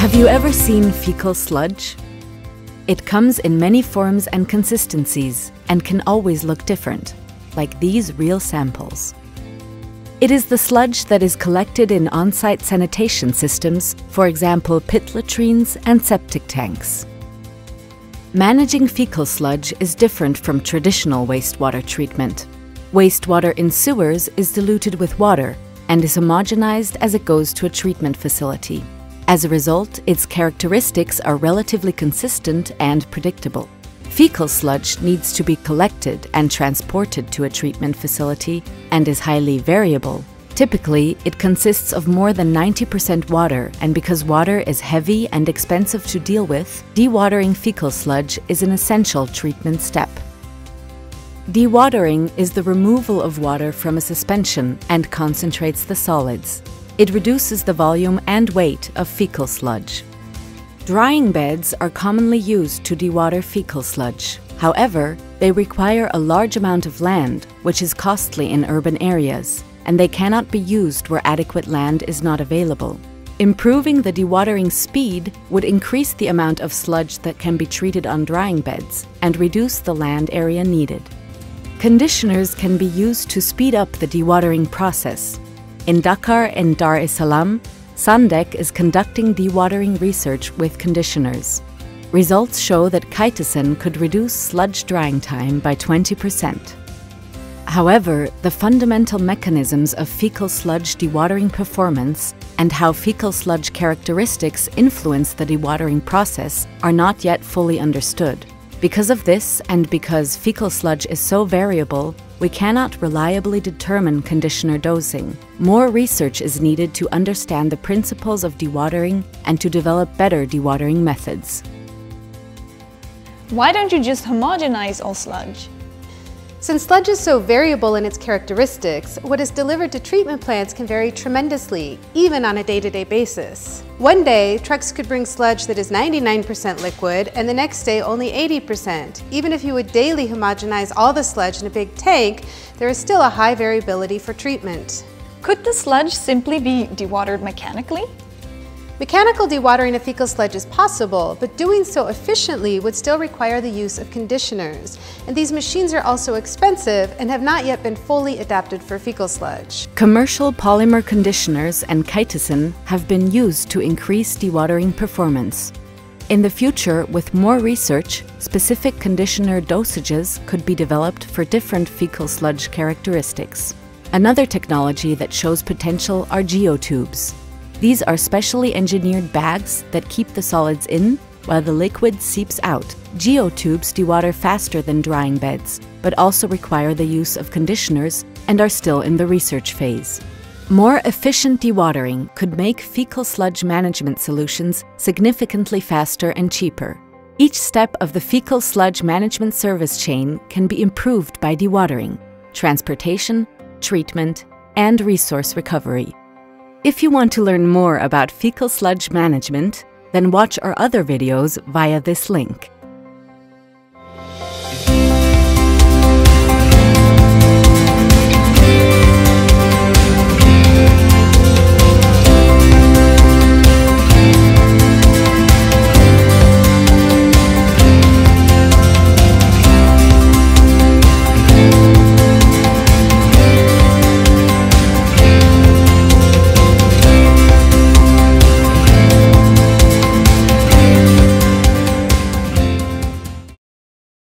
Have you ever seen fecal sludge? It comes in many forms and consistencies and can always look different, like these real samples. It is the sludge that is collected in on site sanitation systems, for example, pit latrines and septic tanks. Managing fecal sludge is different from traditional wastewater treatment. Wastewater in sewers is diluted with water and is homogenized as it goes to a treatment facility. As a result, its characteristics are relatively consistent and predictable. Fecal sludge needs to be collected and transported to a treatment facility and is highly variable. Typically, it consists of more than 90% water, and because water is heavy and expensive to deal with, dewatering fecal sludge is an essential treatment step. Dewatering is the removal of water from a suspension and concentrates the solids. It reduces the volume and weight of fecal sludge. Drying beds are commonly used to dewater fecal sludge. However, they require a large amount of land, which is costly in urban areas, and they cannot be used where adequate land is not available. Improving the dewatering speed would increase the amount of sludge that can be treated on drying beds and reduce the land area needed. Conditioners can be used to speed up the dewatering process, in Dakar and Dar es Salaam, Sandec is conducting dewatering research with conditioners. Results show that chitosan could reduce sludge drying time by 20%. However, the fundamental mechanisms of fecal sludge dewatering performance and how fecal sludge characteristics influence the dewatering process are not yet fully understood. Because of this, and because fecal sludge is so variable, we cannot reliably determine conditioner dosing. More research is needed to understand the principles of dewatering and to develop better dewatering methods. Why don't you just homogenize all sludge? Since sludge is so variable in its characteristics, what is delivered to treatment plants can vary tremendously, even on a day-to-day -day basis. One day, trucks could bring sludge that is 99% liquid, and the next day only 80%. Even if you would daily homogenize all the sludge in a big tank, there is still a high variability for treatment. Could the sludge simply be dewatered mechanically? Mechanical dewatering of fecal sludge is possible, but doing so efficiently would still require the use of conditioners. And these machines are also expensive and have not yet been fully adapted for fecal sludge. Commercial polymer conditioners and chitosan have been used to increase dewatering performance. In the future, with more research, specific conditioner dosages could be developed for different fecal sludge characteristics. Another technology that shows potential are geotubes. These are specially engineered bags that keep the solids in while the liquid seeps out. Geotubes dewater faster than drying beds, but also require the use of conditioners and are still in the research phase. More efficient dewatering could make fecal sludge management solutions significantly faster and cheaper. Each step of the fecal sludge management service chain can be improved by dewatering, transportation, treatment, and resource recovery. If you want to learn more about fecal sludge management, then watch our other videos via this link.